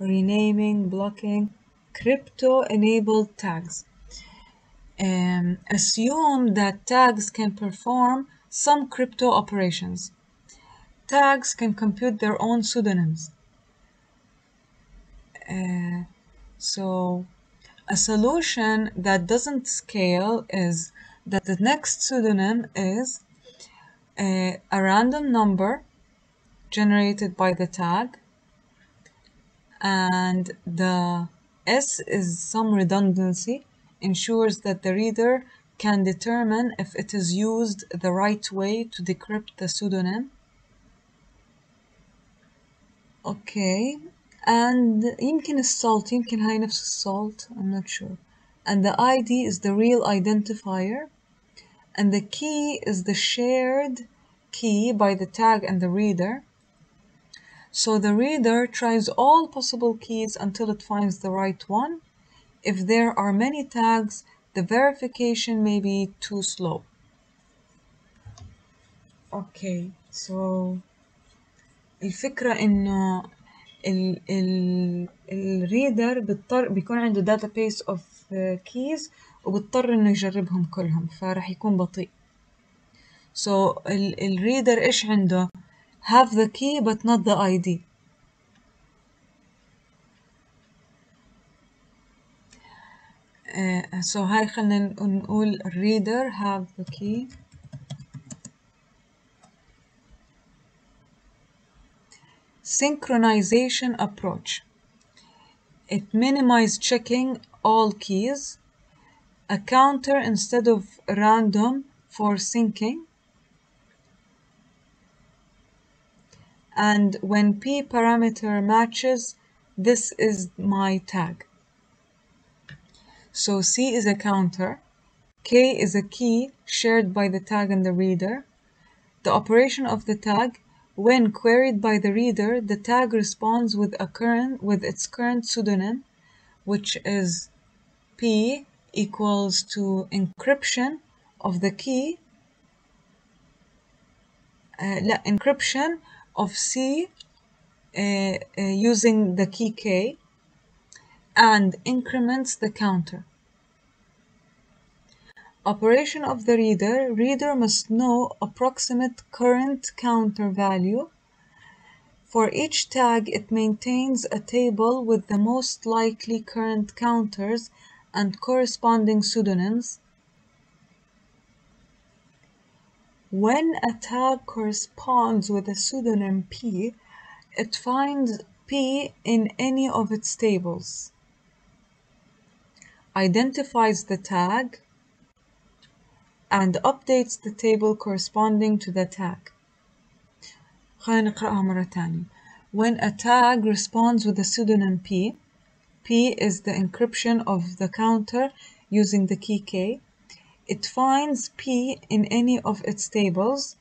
A: renaming blocking crypto enabled tags. Um, assume that tags can perform some crypto operations. Tags can compute their own pseudonyms. Uh, so a solution that doesn't scale is that the next pseudonym is uh, a random number generated by the tag and the S is some redundancy ensures that the reader can determine if it is used the right way to decrypt the pseudonym okay and يمكن السالت يمكن هاي نفس السالت I'm not sure and the ID is the real identifier and the key is the shared key by the tag and the reader. So the reader tries all possible keys until it finds the right one. If there are many tags, the verification may be too slow. Okay, so الفكرة إنه ال ال الريدر بيضطر بيكون عنده database of keys وبضطر انه يجربهم كلهم فراح يكون بطيء so ال الريدر ايش عنده have the key but not the ID uh, so هاي خلينا نقول reader have the key synchronization approach it minimizes checking all keys a counter instead of random for syncing. And when p parameter matches, this is my tag. So C is a counter, K is a key shared by the tag and the reader. The operation of the tag, when queried by the reader, the tag responds with a current with its current pseudonym, which is P equals to encryption of the key uh, encryption of C uh, uh, using the key K and increments the counter. Operation of the reader. Reader must know approximate current counter value. For each tag, it maintains a table with the most likely current counters and corresponding pseudonyms. when a tag corresponds with a pseudonym P, it finds P in any of its tables, identifies the tag, and updates the table corresponding to the tag. خلينا نقرأها مرة تانية. When a tag responds with a pseudonym P, P is the encryption of the counter using the key K. It finds P in any of its tables,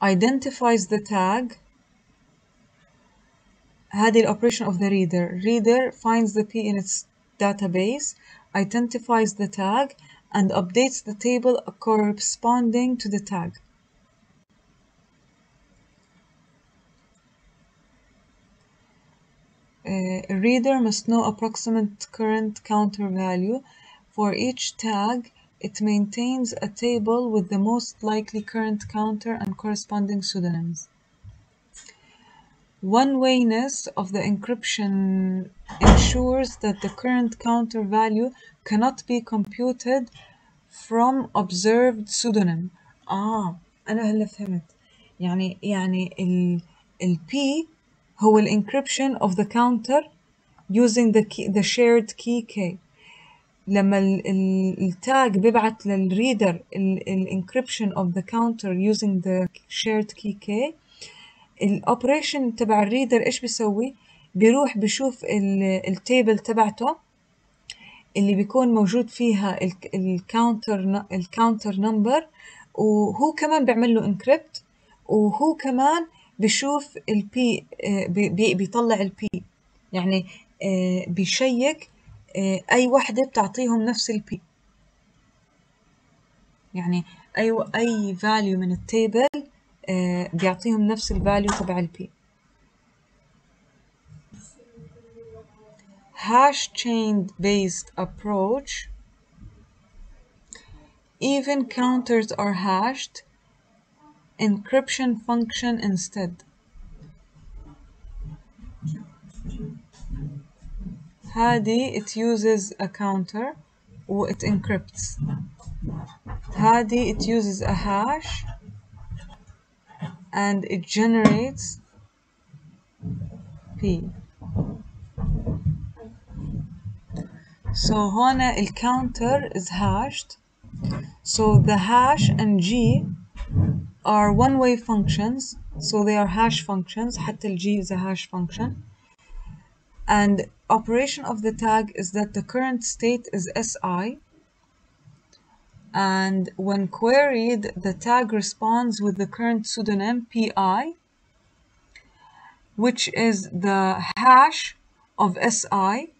A: identifies the tag, هذه operation of the reader. Reader finds the P in its database, identifies the tag, and updates the table corresponding to the tag. Uh, a reader must know approximate current counter value. For each tag, it maintains a table with the most likely current counter and corresponding pseudonyms. One-wayness of the encryption ensures that the current counter value cannot be computed from observed pseudonym. آه أنا هلا فهمت يعني يعني ال ال P هو ال encryption of the counter using the key, the shared key K لما ال ال التاج بيبعت للريدر ال ال encryption of the counter using the shared key K الاوبريشن تبع الريدر إيش بيسوي؟ بيروح بشوف التيبل تبعته اللي بيكون موجود فيها الكاونتر الكاونتر نمبر وهو كمان بيعمل له انكريبت وهو كمان بشوف البي بي بيطلع البي يعني بيشيك اي وحده بتعطيهم نفس البي يعني اي اي فاليو من التيبل بيعطيهم نفس الفاليو تبع البي hash chain based approach even counters are hashed encryption function instead هذه it uses a counter و it encrypts هذه it uses a hash and it generates P so هنا ال counter is hashed so the hash and G are one-way functions so they are hash functions حتى ال G is a hash function and operation of the tag is that the current state is SI and when queried the tag responds with the current pseudonym PI which is the hash of SI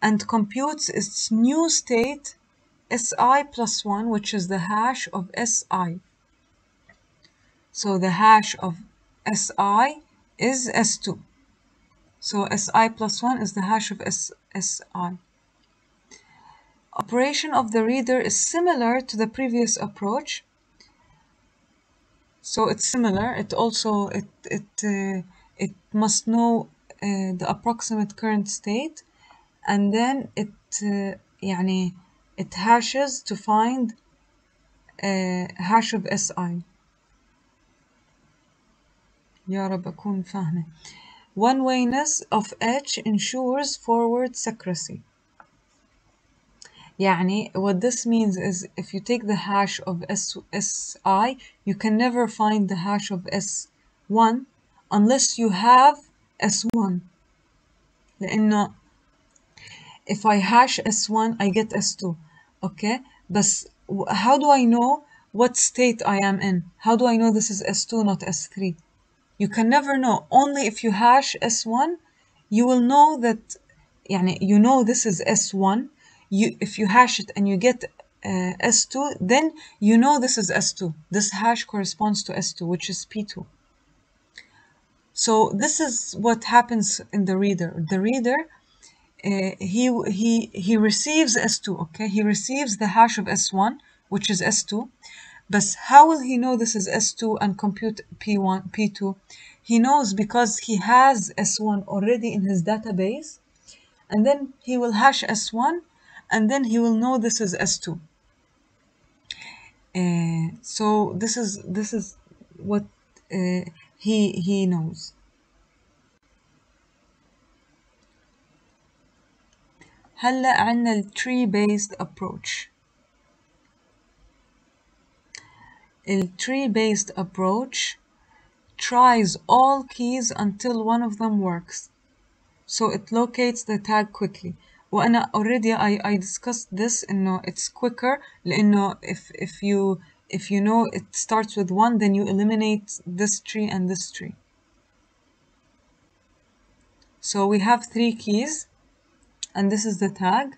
A: and computes its new state SI plus 1 which is the hash of SI so the hash of SI is S2 so SI plus 1 is the hash of S SI. Operation of the reader is similar to the previous approach. So it's similar. It also it it uh, it must know uh, the approximate current state, and then it uh, يعني it hashes to find uh, hash of SI. يا رب أكون فاهمة. One-wayness of H ensures forward secrecy. يعني what this means is if you take the hash of S, SI, you can never find the hash of S1 unless you have S1. لأنه if I hash S1 I get S2 okay بس how do I know what state I am in how do I know this is S2 not S3 you can never know only if you hash S1 you will know that يعني you know this is S1 you if you hash it and you get uh, S2 then you know this is S2 this hash corresponds to S2 which is P2 so this is what happens in the reader the reader uh, he he he receives S2 okay he receives the hash of S1 which is S2 but how will he know this is S2 and compute P1 P2 he knows because he has S1 already in his database and then he will hash S1 and then he will know this is S2 uh, so this is this is what uh, he he knows هلا عنا ال tree based approach ال tree based approach tries all keys until one of them works so it locates the tag quickly وأنا already I, I discussed this إنه it's quicker لأنه if if you if you know it starts with one then you eliminate this tree and this tree so we have three keys and this is the tag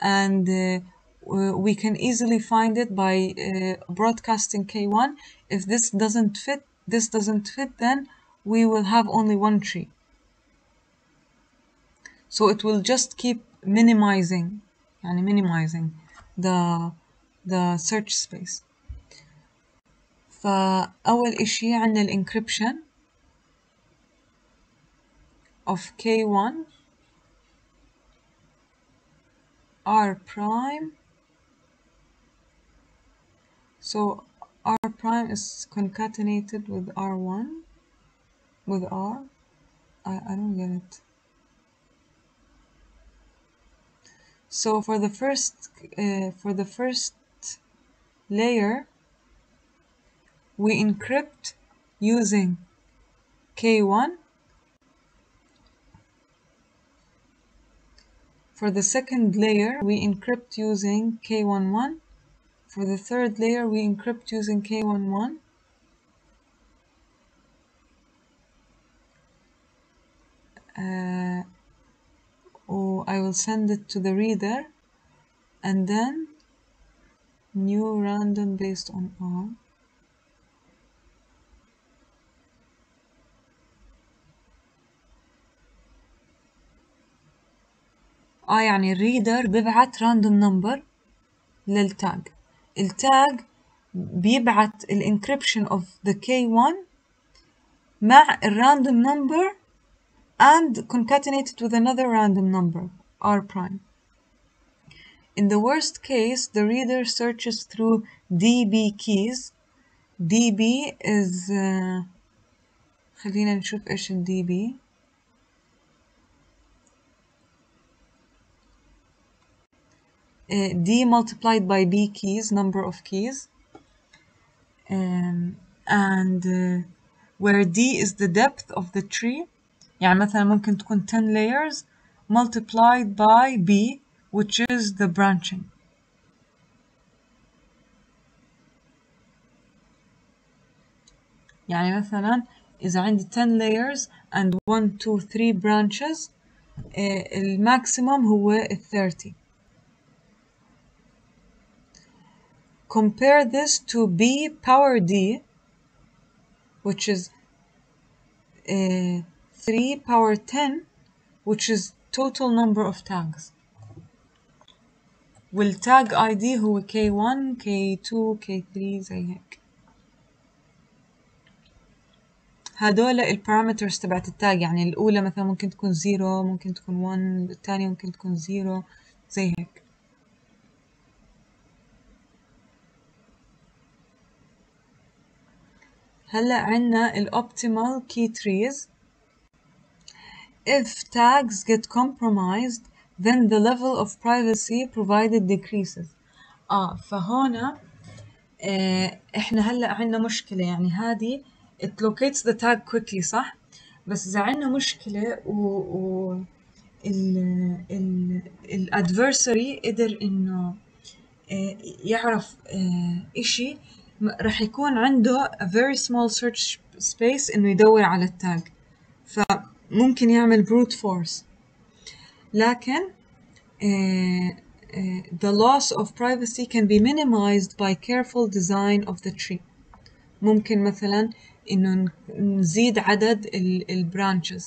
A: and uh, w- we can easily find it by uh, broadcasting k1 if this doesn't fit this doesn't fit then we will have only one tree so it will just keep minimizing يعني minimizing the the search space فأول إشي عنا ال encryption of k1 r prime so r prime is concatenated with r1 with r? I, I don't get it. So for the first uh, for the first layer we encrypt using k1 for the second layer we encrypt using k11 for the third layer we encrypt using k11 uh, or I will send it to the reader and then new random based on R اه يعني الريدر بيبعت راندوم نمبر للتاج التاج بيبعت الانكريبشن of the K1 مع الراندوم نمبر and concatenated with another random number R prime In the worst case, the reader searches through DB keys. DB is uh, خلينا نشوف ايش ال DB uh, D multiplied by B keys, number of keys. Um, and uh, where D is the depth of the tree يعني مثلا ممكن تكون 10 layers multiplied by B which is the branching يعني مثلا إذا عندي 10 layers and 1 2 3 branches uh, الماكسيموم هو ال 30 compare this to B power D which is uh, 3 power 10 which is total number of tags والتاج ID هو K1 K2 K3 زي هيك هدول البارامترز تبعت التاج يعني الأولى مثلا ممكن تكون 0 ممكن تكون 1 الثانية ممكن تكون 0 زي هيك هلا عنا ال optimal key trees if tags get compromised then the level of privacy provided decreases آه فهنا آه إحنا هلا عنا مشكلة يعني هذه it locates the tag quickly صح بس إذا عنا مشكلة و, و ال ال adversary قدر إنه آه يعرف آه إشي راح يكون عنده a very small search space إنه يدور على التاج فممكن يعمل brute force لكن uh, uh, the loss of privacy can be minimized by careful design of the tree ممكن مثلا إنه نزيد عدد ال, ال branches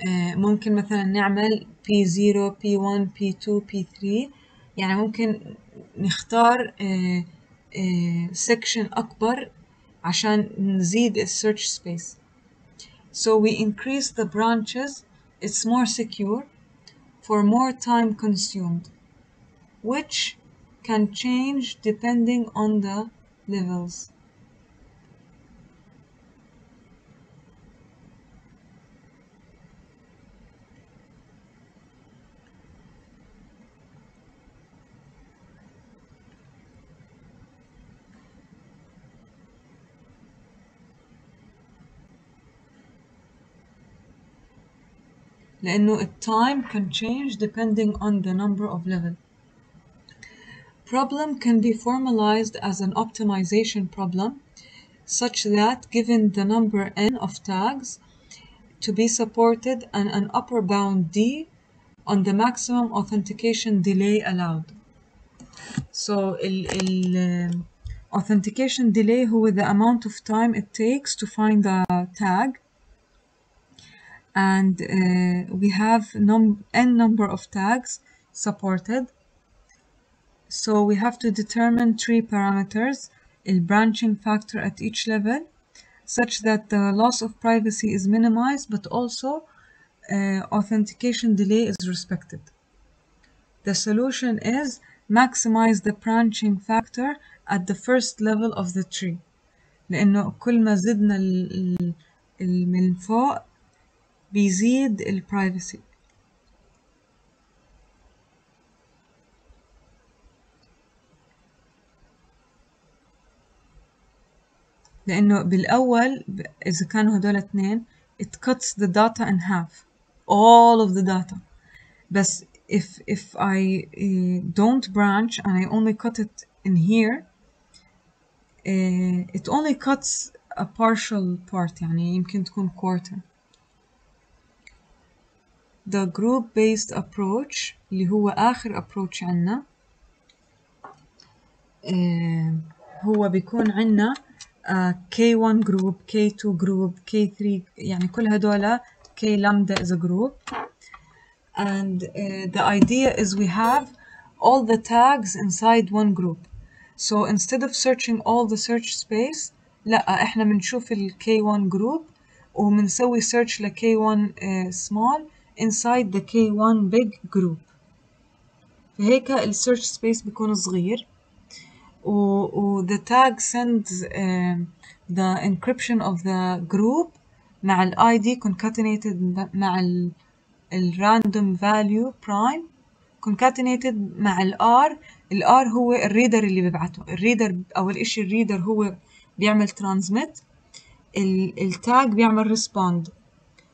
A: uh, ممكن مثلا نعمل P0 P1 P2 P3 يعني ممكن نختار uh, uh, section أكبر عشان نزيد ال search space so we increase the branches it's more secure for more time consumed which can change depending on the levels لأنه ال time can change depending on the number of level. Problem can be formalized as an optimization problem such that given the number n of tags to be supported and an upper bound d on the maximum authentication delay allowed. So ال ال authentication delay هو the amount of time it takes to find a tag and uh, we have num- n number of tags supported. So we have to determine three parameters, a branching factor at each level, such that the loss of privacy is minimized, but also uh, authentication delay is respected. The solution is maximize the branching factor at the first level of the tree. لأنه كل ما زدنا ال- ال- من فوق بيزيد البرايفسي لأنه بالأول إذا كانوا هدول اثنين it cuts the data in half all of the data بس if if I uh, don't branch and I only cut it in here uh, it only cuts a partial part يعني يمكن تكون quarter the group based approach اللي هو آخر approach عنا آه، هو بيكون عنا آه، K1 group K2 group K3 يعني كل هدول K lambda is a group and uh, the idea is we have all the tags inside one group so instead of searching all the search space لا احنا بنشوف ال K1 group وبنسوي search ل K1 uh, small Inside the K1 big group فهيك ال search space بيكون صغير و, و the tag sends um, the encryption of the group مع ال ID concatenated مع ال ال random value prime concatenated مع ال R ال R هو الريدر اللي بيبعته الريدر أول إشي الريدر هو بيعمل transmit ال التاج بيعمل respond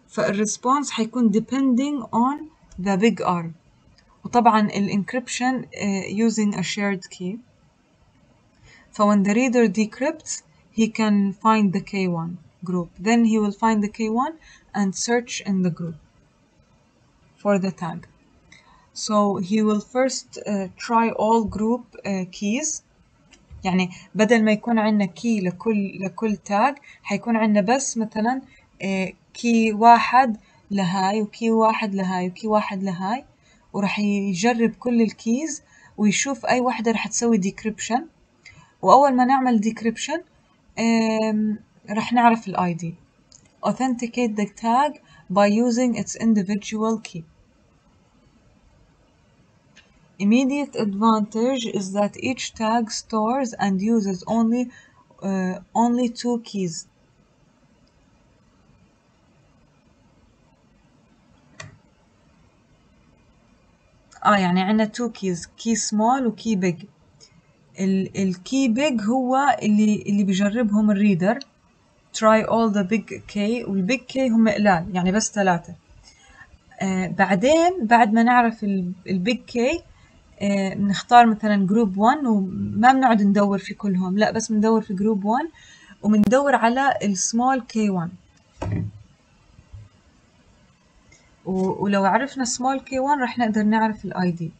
A: فالريسبونس حيكون depending on the big R وطبعا ال encryption uh, using a shared key So when the reader decrypts, he can find the K1 group. Then he will find the K1 and search in the group for the tag. So he will first uh, try all group uh, keys. يعني بدل ما يكون عندنا كي لكل لكل تاج حيكون عندنا بس مثلا كي واحد لهاي وكي واحد لهاي وكي واحد لهاي وراح يجرب كل الكيز ويشوف أي واحدة راح تسوي decryption وأول ما نعمل decryption راح نعرف ال ID authenticate the tag by using its individual key Immediate advantage is that each tag stores and uses only uh, only two keys آه يعني عندنا تو كيز كي سمول وكي بيج الكي بيج هو اللي اللي بيجربهم الريدر. try all the big K والبيج K هم قلال يعني بس ثلاثة. آه بعدين بعد ما نعرف البيج K آه بنختار مثلا جروب 1 وما بنقعد ندور في كلهم لا بس بندور في جروب 1 وبندور على السمول كي 1 ولو عرفنا سمول كي 1 رح نقدر نعرف الاي دي